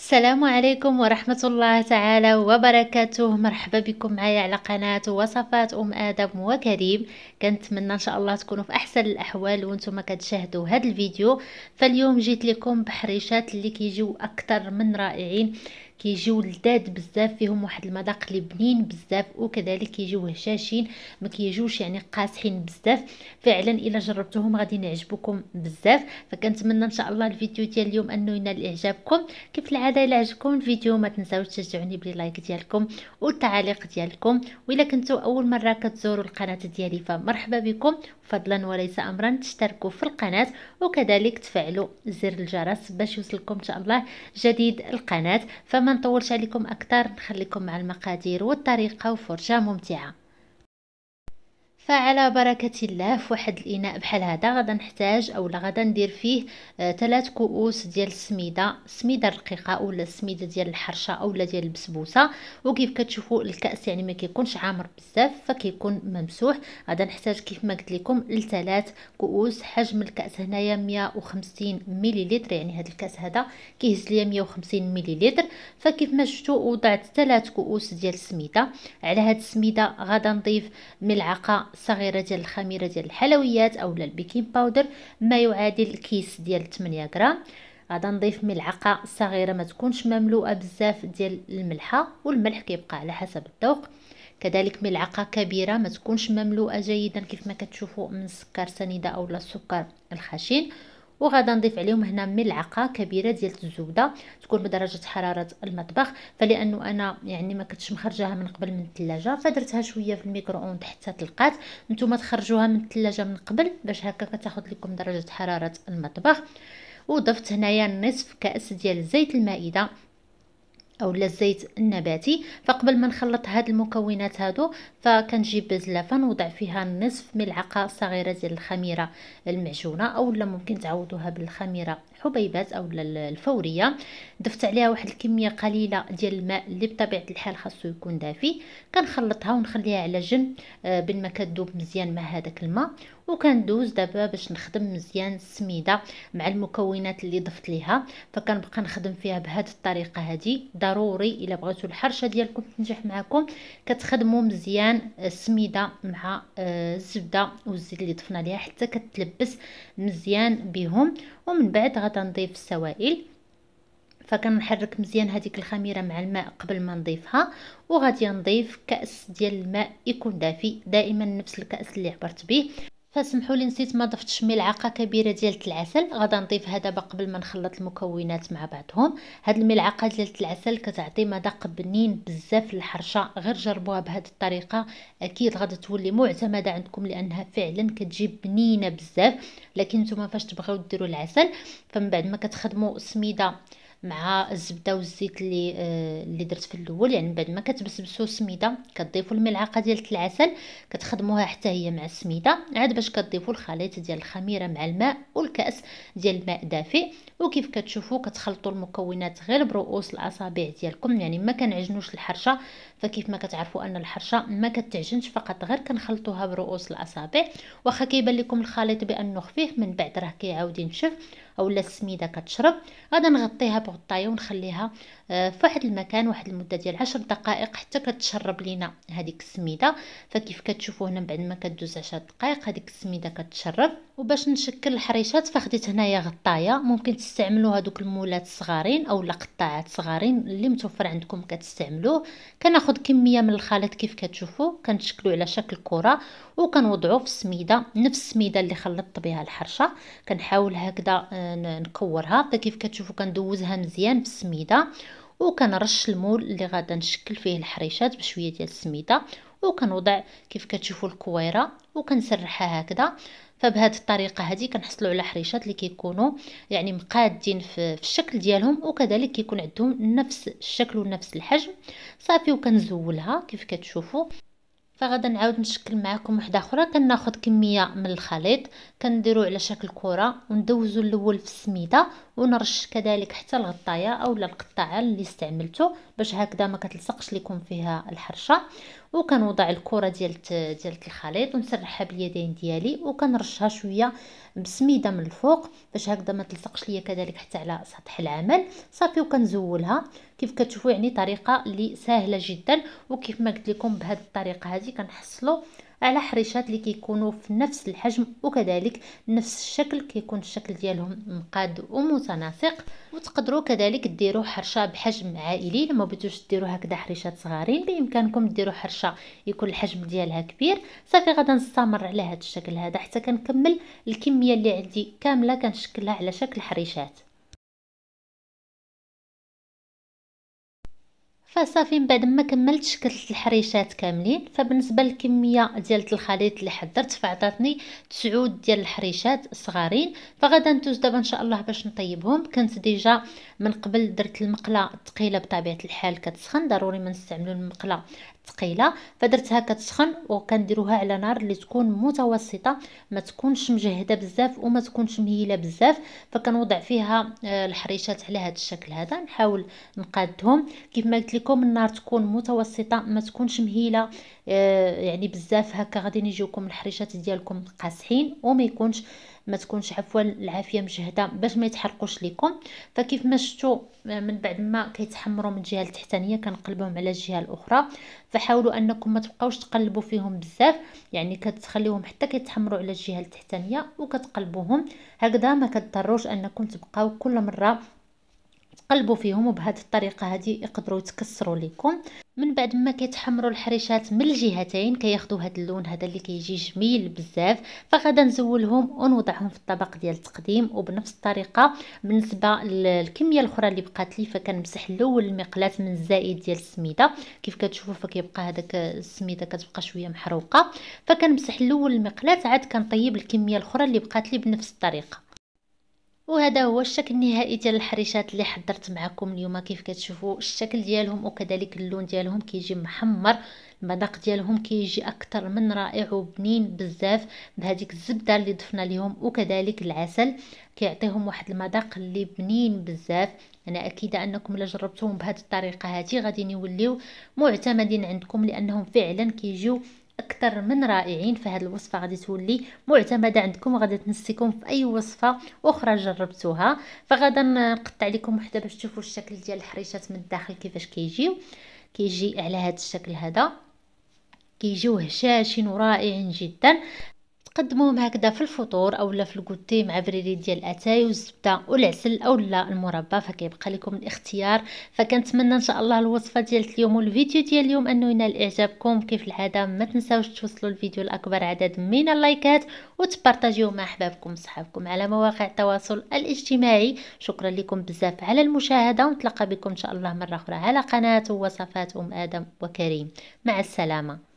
السلام عليكم ورحمة الله تعالى وبركاته. مرحبا بكم معايا على قناة وصفات أم آدم وكريم. كنتمنى إن شاء الله تكونوا في أحسن الأحوال وأنتم كتشاهدوا هذا الفيديو. فاليوم جيت لكم بحريشات اللي كيجيو أكثر من رائعين. كيجيو لذاذ بزاف فيهم واحد المذاق اللي بنين بزاف وكذلك كيجيو هشاشين ما كيجوش يعني قاصحين بزاف. فعلا إلا جربتوهم غادي يعجبوكم بزاف. فكنتمنى إن شاء الله الفيديو ديال اليوم أنه ينال إعجابكم. كيف العادة إلا عجبكم الفيديو ما تنساوش تشجعوني بلايك ديالكم والتعاليق ديالكم. وإلا كنتو أول مرة كتزوروا القناة ديالي فمرحبا بكم. فضلا وليس امرا تشتركوا في القناة وكذلك تفعلوا زر الجرس باش يوصلكم إن شاء الله جديد القناة. فما نطولش عليكم أكثر نخليكم مع المقادير والطريقة وفرجه ممتعة. فعلى بركة الله في واحد الإناء بحال هذا غادا نحتاج أولا غادا ندير فيه ثلاث آه كؤوس ديال السميدة سميدة رقيقة أولا السميدة ديال الحرشة أولا ديال البسبوسة. وكيف كتشوفوا الكأس يعني ما كيكونش عامر بزاف فكيكون ممسوح. غادا نحتاج كيف ما قلت لكم لثلاث كؤوس. حجم الكأس هنايا 150 مليلتر يعني هذا الكأس هذا كيهز ليا 150 مليلتر. فكيف ما شفتوا وضعت ثلاث كؤوس ديال السميدة على هاد السميدة غادا نضيف ملعقة صغيرة ديال الخميرة ديال الحلويات اولا ال baking powder ما يعادل كيس ديال 8 غرام. غادا نضيف ملعقة صغيرة ما تكونش مملوءة بزاف ديال الملحة والملح كيبقى على حسب الذوق. كذلك ملعقة كبيرة ما تكونش مملوءة جيدا كيف ما كتشوفوا من السكر سنيدة اولا السكر الخشن وغادا نضيف عليهم هنا ملعقة كبيرة ديال الزبدة تكون بدرجة حرارة المطبخ. فلأنه أنا يعني ما كنتش مخرجاها من قبل من الثلاجه فدرتها شوية في ال micro-onde حتى تطلقات. نتوما تخرجوها من الثلاجه من قبل باش هكا كتاخذ لكم درجة حرارة المطبخ. وضفت هنايا نصف كأس ديال زيت المائدة. اولا الزيت النباتي فقبل ما نخلط هاد المكونات هادو فكنجيب بزلافه نوضع فيها نصف ملعقة صغيرة ديال الخميرة المعجونة اولا ممكن تعوضوها بالخميرة. حبيبات أو الفورية ضفت عليها واحد الكمية قليلة ديال الماء اللي بطبيعة الحال خاصو يكون دافي. كنخلطها ونخليها على جنب آه، بين ما كتذوب مزيان مع هذاك الماء. وكندوز دابا باش نخدم مزيان السميدة مع المكونات اللي ضفت ليها. فكنبقى نخدم فيها بهذه الطريقة هذه ضروري إلا بغيتوا الحرشة ديالكم تنجح معكم. كتخدموا مزيان السميدة مع آه، الزبدة والزيت اللي ضفنا ليها حتى كتلبس مزيان بهم ومن بعد نضيف السوائل. فكنحرك مزيان هذيك الخميرة مع الماء قبل ما نضيفها وغادي نضيف كأس ديال الماء يكون دافي. دائما نفس الكأس اللي عبرت به. فسمحوا لي نسيت ما ضفتش ملعقة كبيرة ديال العسل غادا نضيفها دابا قبل ما نخلط المكونات مع بعضهم. هاد الملعقة ديال العسل كتعطي مذاق بنين بزاف للحرشه غير جربوها بهذه الطريقة. أكيد غادا تولي معتمدة عندكم لأنها فعلا كتجي بنينة بزاف. لكن نتوما فاش تبغيو ديروا العسل فمن بعد ما كتخدموا سميدة مع الزبدة والزيت اللي آه اللي درت في الأول. يعني بعد ما كتبسبسوا السميده كتضيفوا الملعقة ديال العسل كتخدموها حتى هي مع السميدة. عاد باش كتضيفوا الخليط ديال الخميرة مع الماء والكأس ديال الماء دافئ. وكيف كتشوفوا كتخلطوا المكونات غير برؤوس الأصابع ديالكم. يعني ما كنعجنوش الحرشة. فكيف ما كتعرفوا أن الحرشة ما كتعجنش فقط غير كنخلطوها برؤوس الأصابع. واخا كيبان لكم الخليط بانه خفيف من بعد راه كيعاود ينشف. اولا السميدة كتشرب غادا نغطيها بغطاية ونخليها آه، في واحد المكان واحد المدة ديال عشر دقائق حتى كتشرب لينا هذيك السميدة. فكيف كتشوفوا هنا بعد ما كدوز عشر دقائق هذيك السميدة كتشرب. وباش نشكل الحريشات فخديت هنايا غطاية. ممكن تستعملوا هذوك المولات الصغارين أو قطاعات صغارين اللي متوفر عندكم كتستعملوه. كناخذ كمية من الخليط كيف كتشوفوا. كنشكلو على شكل كرة وكنوضعوه في السميدة نفس السميدة اللي خلطت بها الحرشة. كنحاول هكذا نكورها فكيف كتشوفوا كندوزها مزيان في السميده وكنرش المول اللي غادا نشكل فيه الحريشات بشوية ديال السميدة وكنوضع كيف كتشوفوا الكويرة وكنسرحها هكذا فبهذه الطريقة هذه كنحصلوا على حريشات اللي كيكونوا يعني مقادين في الشكل ديالهم وكذلك كيكون عندهم نفس الشكل ونفس الحجم. صافي وكنزولها كيف كتشوفوا فغادا نعاود نشكل معكم وحدة أخرى. كناخذ كمية من الخليط كنديرو على شكل كرة وندوزو الأول في السميدة ونرش كذلك حتى الغطاية أو القطاعة اللي استعملته باش هكذا ما كتلصقش لكم فيها الحرشة. وكنوضع الكرة ديال ديال الخليط ونسرحها باليدين ديالي وكنرشها شوية بسميدة من الفوق باش هكذا ما تلصقش ليا كذلك حتى على سطح العمل. صافي وكنزولها. كيف كتشوفوا يعني طريقة اللي سهلة جدا وكيف ما قلت لكم بهذه الطريقة هذه كنحصلوا على حريشات اللي كيكونوا في نفس الحجم وكذلك نفس الشكل كيكون الشكل ديالهم مقاد ومتناسق. وتقدروا كذلك ديروا حرشة بحجم عائلي لما بغيتوش ديروا هكذا حريشات صغارين بإمكانكم ديروا حرشة يكون الحجم ديالها كبير. صافي غادا نستمر على هذا الشكل هذا حتى كنكمل الكمية اللي عندي كاملة كنشكلها على شكل حريشات. فصافي من بعد ما كملت شكلت الحريشات كاملين. فبالنسبة للكمية ديال الخليط اللي حضرت فعطاتني تسعود ديال الحريشات صغارين. فغادا ندوز دابا إن شاء الله باش نطيبهم. كنت ديجا من قبل درت المقلة ثقيله بطبيعة الحال كتسخن. ضروري ما نستعملوا المقلة ثقيلة فدرتها كتسخن وكنديروها على نار اللي تكون متوسطة ما تكونش مجهدة بزاف وما تكونش مهيلة بزاف. فكنوضع فيها آه، الحريشات على هذا الشكل هذا نحاول نقادهم. كيف ما قلت لكم النار تكون متوسطة ما تكونش مهيلة. يعني بزاف هكا غادي يجيوكم الحريشات ديالكم قاصحين وما يكونش ما تكونش عفوا العافية مجهدة باش ما يتحرقوش لكم فكيف ما شفتوا من بعد ما كيتحمروا من الجهة التحتانية كنقلبهم على الجهة الأخرى. فحاولوا أنكم ما تبقاوش تقلبوا فيهم بزاف يعني كتخليهم حتى كيتحمروا على الجهة التحتانية وكتقلبوهم. هكذا ما كتضروش أنكم تبقاو كل مرة تقلبوا فيهم وبهذه الطريقة هذه يقدروا يتكسروا لكم من بعد ما كيتحمروا الحريشات من الجهتين كياخذوا هذا اللون هذا اللي كيجي جميل بزاف. فغادا نزولهم ونوضعهم في الطبق ديال التقديم وبنفس الطريقة بالنسبة للكمية الأخرى اللي بقات لي فكنمسح الأول المقلاة من الزائد ديال السميدة. كيف كتشوفوا فكيبقى هذاك السميدة كتبقى شوية محروقة. فكنمسح الأول المقلاة عاد كنطيب الكمية الأخرى اللي بقات لي بنفس الطريقة. وهذا هو الشكل النهائي ديال الحريشات اللي حضرت معكم اليوم. كيف كتشوفوا الشكل ديالهم؟ وكذلك اللون ديالهم كيجي محمر المذاق ديالهم كيجي أكثر من رائع وبنين بزاف بهذيك الزبدة اللي ضفنا لهم وكذلك العسل كيعطيهم واحد المذاق اللي بنين بزاف. أنا أكيدة أنكم إلا جربتوهم بهذه الطريقة هذه غادي يوليو معتمدين عندكم لأنهم فعلا كيجيو أكثر من رائعين فهاد الوصفة غادي تولي معتمدة عندكم وغادي تنسيكم في أي وصفة أخرى جربتوها. فغادا نقطع لكم وحدة باش تشوفوا الشكل ديال الحريشات من الداخل كيفاش كيجيو. كيجي على هذا الشكل هذا. كيجيو هشاشين ورائعين جدا. تقدموهم هكذا في الفطور اولا في ال goûter مع بريرد ديال الاتاي والزبدة والعسل اولا المربى فكيبقى لكم الاختيار. فكنتمنى إن شاء الله الوصفة ديال اليوم والفيديو ديال اليوم أنه ينال إعجابكم. كيف العادة ما تنساوش توصلوا الفيديو لاكبر عدد من اللايكات وتبارطاجيوه مع أحبابكم وصحابكم على مواقع التواصل الاجتماعي. شكرا لكم بزاف على المشاهدة. ونتلاقى بكم إن شاء الله مرة أخرى على قناة وصفات أم آدم وكريم. مع السلامة.